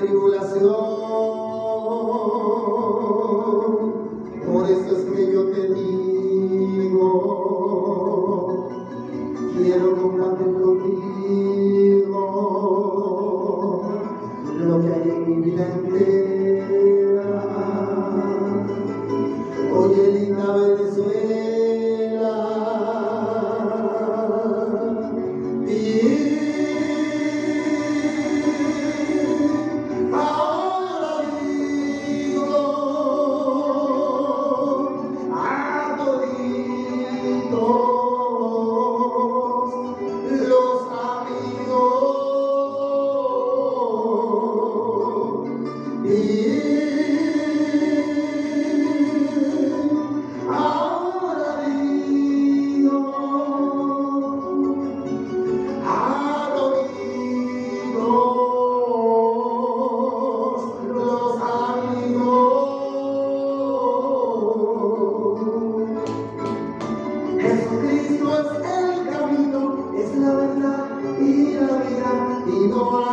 tribulación. Por eso es que yo te digo, quiero compartir contigo lo que hay en mi vida entera. Oye, linda Venezuela. be